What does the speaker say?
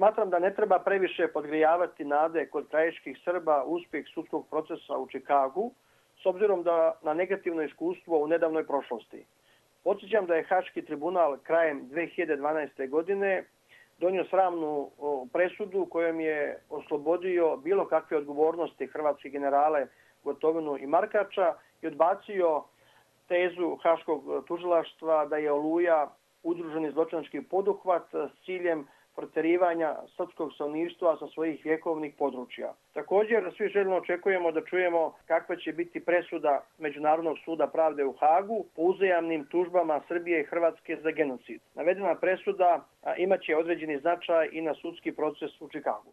Smatram da ne treba previše podgrijavati nade kod krajiških Srba uspjeh sudskog procesa u Čikagu, s obzirom da na negativno iskustvo u nedavnoj prošlosti. Podsjećam da je Haški tribunal krajem 2012. godine donio sramnu presudu kojom je oslobodio bilo kakve odgovornosti hrvatske generale Gotovinu i Markača i odbacio tezu Haškog tužilaštva da je Oluja udruženi zločinački poduhvat s ciljem proterivanja srpskog stanovništva sa svojih vjekovnih područja. Također, svi željno očekujemo da čujemo kakva će biti presuda Međunarodnog suda pravde u Hagu po uzajamnim tužbama Srbije i Hrvatske za genocid. Navedena presuda imaće određeni značaj i na sudski proces u Čikagu.